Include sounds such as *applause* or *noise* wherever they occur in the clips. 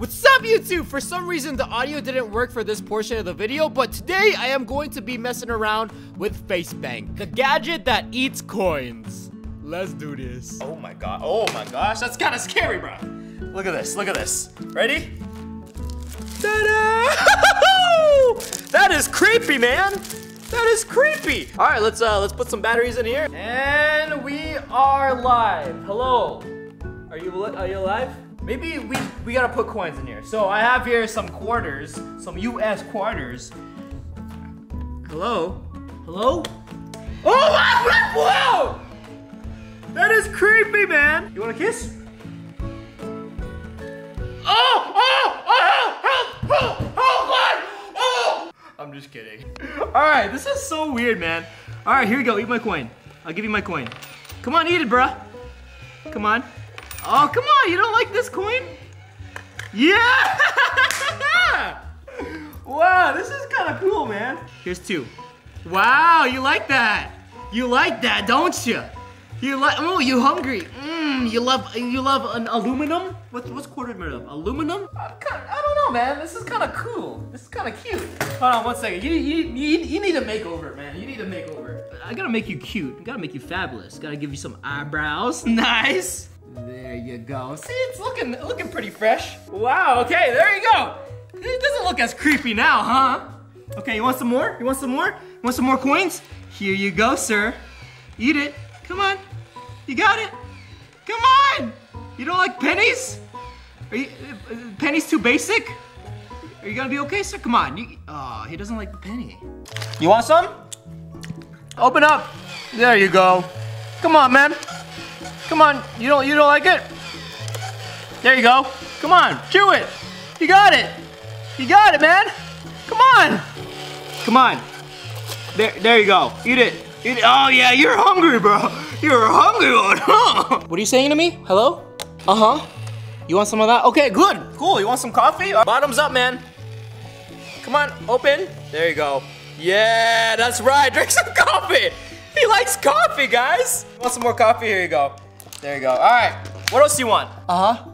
What's up, YouTube? For some reason, the audio didn't work for this portion of the video, but today I am going to be messing around with FaceBank, the gadget that eats coins. Let's do this. Oh my god. Oh my gosh, that's kind of scary, bro. Look at this. Look at this. Ready? *laughs* That is creepy, man. That is creepy. All right, let's uh let's put some batteries in here. And we are live. Hello. Are you are you alive? Maybe we we gotta put coins in here. So I have here some quarters, some U.S. quarters. Hello. Hello. Oh my! Whoa! That is creepy, man. You want a kiss? Oh! Oh! Oh! Help! Help! Oh God! Oh! I'm just kidding. *laughs* All right, this is so weird, man. All right, here we go. Eat my coin. I'll give you my coin. Come on, eat it, bruh. Come on. Oh, come on. You don't like this coin? Yeah! *laughs* wow, this is kind of cool, man. Here's two. Wow, you like that? You like that, don't you? You like? Oh, you hungry? Mmm. You love? You love an aluminum? What's what's quarter made of? Aluminum? I don't know, man. This is kind of cool. This is kind of cute. Hold on one second. You, you you you need a makeover, man. You need a makeover. I gotta make you cute. I gotta make you fabulous. Gotta give you some eyebrows. *laughs* Nice. There you go. See, it's looking looking pretty fresh. Wow. Okay, there you go. It doesn't look as creepy now, huh? Okay, you want some more? You want some more? You want some more coins? Here you go, sir. Eat it. Come on. You got it. Come on. You don't like pennies? Are you uh, pennies too basic? Are you gonna be okay, sir? Come on. You, oh, he doesn't like the penny. You want some? Open up. There you go. Come on, man. Come on. You don't you don't like it? There you go. Come on. Chew it. You got it. You got it, man. Come on. Come on. There there you go. Eat it. Eat it. Oh yeah, you're hungry, bro. You're a hungry one, huh? *laughs* What are you saying to me? Hello? Uh-huh. You want some of that? Okay, good. Cool. You want some coffee? Bottoms up, man. Come on, open. There you go. Yeah, that's right. *laughs* Drink some coffee. He likes coffee, guys. Want some more coffee? Here you go. There you go. All right. What else do you want? Uh-huh.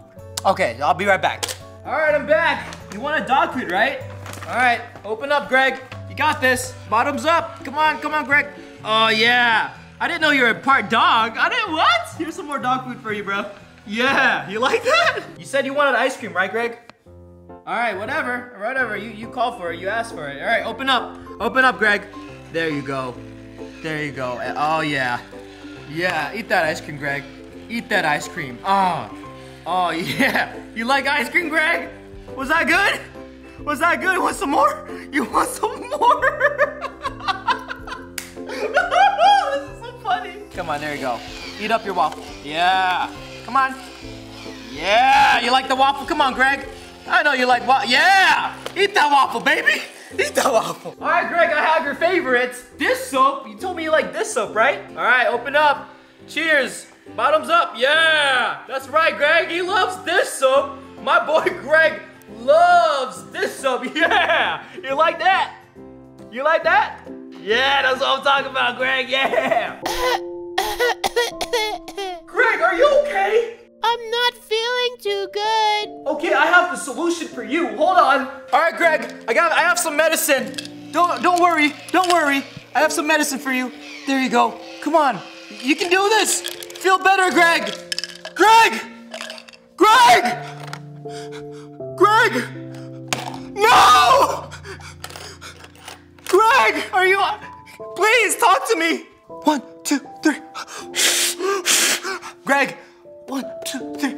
Okay, I'll be right back. All right, I'm back. You want a dog food, right? All right, open up, Greg. You got this. Bottoms up. Come on, come on, Greg. Oh, yeah. I didn't know you were a part dog. I didn't, what? Here's some more dog food for you, bro. Yeah, you like that? You said you wanted ice cream, right, Greg? All right, whatever, whatever. You you call for it, you asked for it. All right, open up, open up, Greg. There you go, there you go. Oh yeah, yeah. Eat that ice cream, Greg. Eat that ice cream. Oh, oh yeah. You like ice cream, Greg? Was that good? Was that good? Want some more? You want some more? *laughs* this is so funny. Come on, there you go. Eat up your waffle. Yeah. Come on. Yeah. You like the waffle? Come on, Greg. I know you like waffle. Yeah. Eat that waffle, baby. Eat that waffle. All right, Greg, I have your favorites. This soap. You told me you like this soap, right? All right, open up. Cheers. Bottoms up. Yeah. That's right, Greg. He loves this soap. My boy *laughs* Greg loves this soap. *laughs* Yeah. You like that? You like that? Yeah, that's what I'm talking about, Greg. Yeah. *coughs* Greg, are you okay? I'm not feeling too good. Okay, I have the solution for you. Hold on. All right, Greg. I got. I have some medicine. Don't. Don't worry. Don't worry. I have some medicine for you. There you go. Come on. You can do this. Feel better, Greg. Greg. Greg. Greg. No. Greg, are you? Uh, please talk to me. One, two, three. Greg. One, two, three.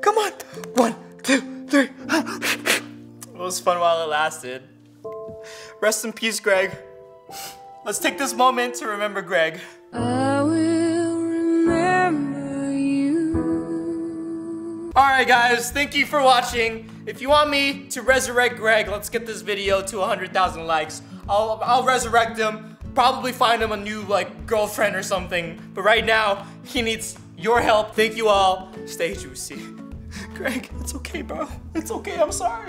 Come on. One, two, three. It was fun while it lasted. Rest in peace, Greg. Let's take this moment to remember Greg. Guys, thank you for watching. If you want me to resurrect Greg, let's get this video to 100,000 likes. I'll, I'll resurrect him, probably find him a new like girlfriend or something. But right now, he needs your help. Thank you all. Stay juicy. *laughs* Greg, it's okay, bro. It's okay, I'm sorry.